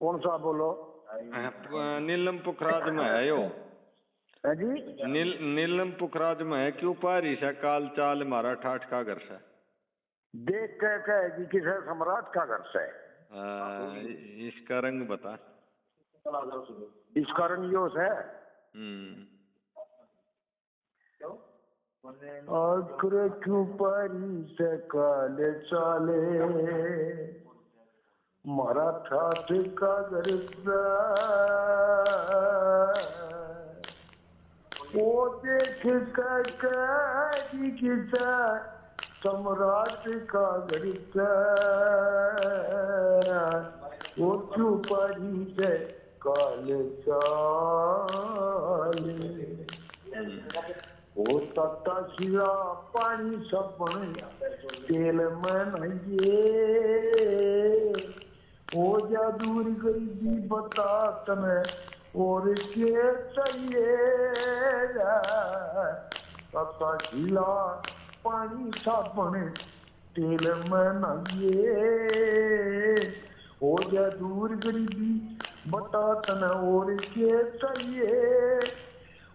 कौन सा बोलो? नीलम पुखराज में है यो। जी। नील नीलम पुखराज में है क्यों पारी से काल चाल मारा ठाठ का घर से? देख के कहेगी किसे सम्राट का घर से? इसका रंग बता। इस कारण यो है हम्म। आखिर क्यों पारी से काले चाले? मारा ठाठ का वो देख के कहेगी सम्राट का घर वो क्यों पारी से काले चाले ओ तता शिरा पानी सपन तेल में नहिए जादूर गरीबी बता तने और के चाहिए तता शिला पानी सपन तेल में नहिए ओ जादूर गरीबी बता तने और के चाहिए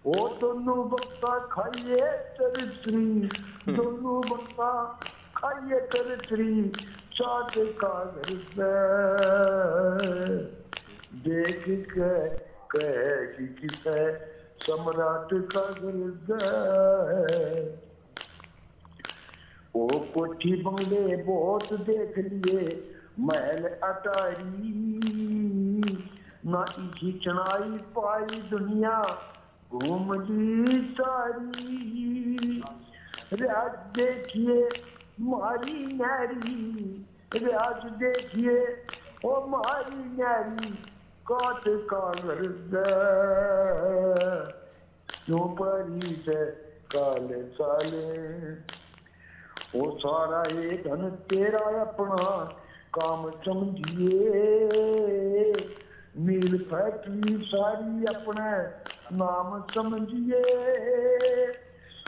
ओ दोनों बक्का खाइए चरित्री दोनों बक्ता खाइए चरित्री। चाट का से देख के कहेगी किसे सम्राट का से ओ कोठी बंगले बहुत देख लिए, महल अटारी। ना इसी चढ़ाई पाई दुनिया, घूम ली सारी। राज देखिए मारी नारी राज देखिए, ओ मारी नारी काट कागर क्यों परी से काले साले? ओ सारा ये धन तेरा अपना काम समझिए। मील फैक्ट्री सारी अपने नाम समझिए।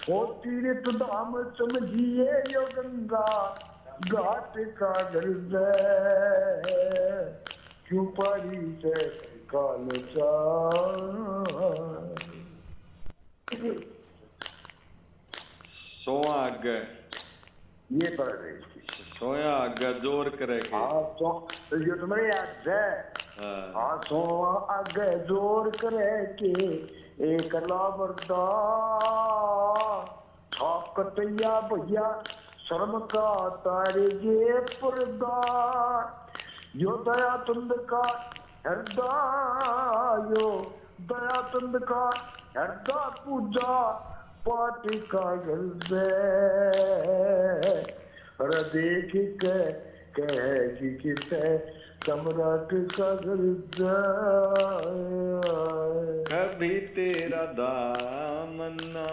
तीर्थ धाम समझिए यो गंगा घाट का गर्द क्यों पारी से काल सोआ आगे। ये पड़ रही सोया आगे ज़ोर करे हाँ तो ये तुम्हारे याद है। हाँ, आसो आगे ज़ोर करे के। एक लावरदा। कटैया भैया, शर्म का तारे ये पर्दा। यो दया तुंद का हृदय, यो दया तुंद का हृदय पूजा, पाठ का हृदय। अरे देख के कहेगी किसे सम्राट का हृदय। कभी तेरा दामन ना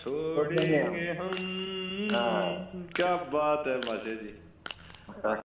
छोड़ेंगे हम। क्या बात है माशे जी